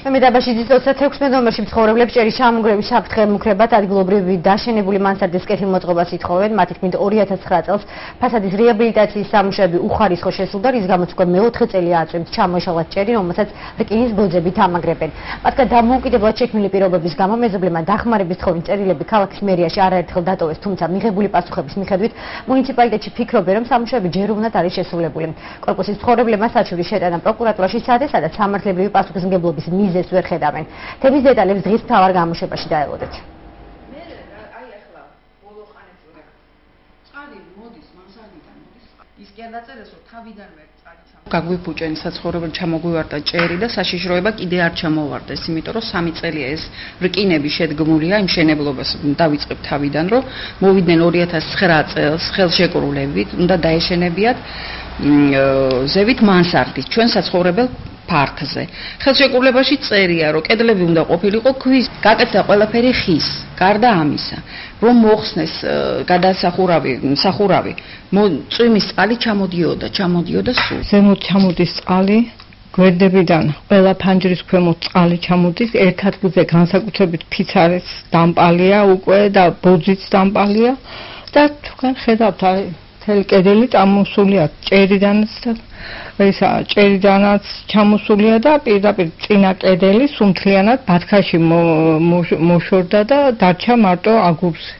მემედაბაშიძის 26 ნომერში მცხოვრებლებს ჭერის ჩამონგრევის საფრთხე მუქრებად ადგილობრივი დაშენებული მანსარდის კეთილმოწყობას ითხოვენ. მათი თქმით 2009 წელს ფასადის რეაბილიტაციის სამუშაოები უხარისხო შესულდა, რის გამოც უკვე მეოთხე წელია აწვევთ ჩამოშალათ ჭერი, რომელსაც რკინის ბოძებით ამაგრებენ. მათგან დამოუკიდებლად შექმნილი პირობების გამო მეზობლებმა დახმარების თხოვნის წერილები ქალაქის მერიაში არაერთხელ დატოვეს, თუმცა მიღებული პასუხების მიხედვით მუნიციპალიტეტში ფიქრობენ, რომ სამუშაოები ჯერ უნდათ არის შესრულებული. კორპუსის მცხოვრებლებმა საჩურის შეტანა პროკურატურაში სცადეს, სადაც სამართლებრივი პასუხისმგებლობის მი მიზეს ვერ ხედავენ. თემის დეტალებს დღის მთავარ გამოშვებაში დაელოდეთ. მე აი ახლა ბოლო ხანებში რა. წყალი მოდის მასალიდან მოდის. ის კი არ დაწერეს რომ თავიდანვე გაგვიფუჭენ საცხოვრებელ ჩამოგვივარდა ჭერი და საშიშროება კიდე არ ჩამოვარდეს, იმიტომ რომ სამი წელია ეს რკინები შედგმულია იმ შენებლობას დავიწყებ თავიდან, რომ მოვიდნენ 2009 წელს ხელშეკრულებით, უნდა დაეშენებიათ ზევით მანსარდით ჩვენ საცხოვრებელ ფარკზე. ხელშეკრულებაში წერია, რომ კედლები უნდა ყოფილიყო ქვის, გაკეთდა ყველაფერი ხის. გარდა ამისა, რომ მოხსნეს გადასახურავი, სახურავი, წვიმის წყალი ჩამოდიოდა, ჩამოდიოდა სულ. ზემოთ ჩამოდის წყალი გვერდებიდან ყველა ფანჯრის ქვემოთ წყალი ჩამოდის, ერთ ადგილზე განსაკუთრებით ფიცარის დამპალია უკვე და ბოძიც დამპალია და თქვენ ხედავთ არის მთელი კედელი წამოსულია ჭერიდანაც და ესა ჭერიდანაც ჩამოსულია და პირდაპირ წინა კედელი სუმთლიანად ბათქაში მოშორდა და დარჩა მარტო აგურზე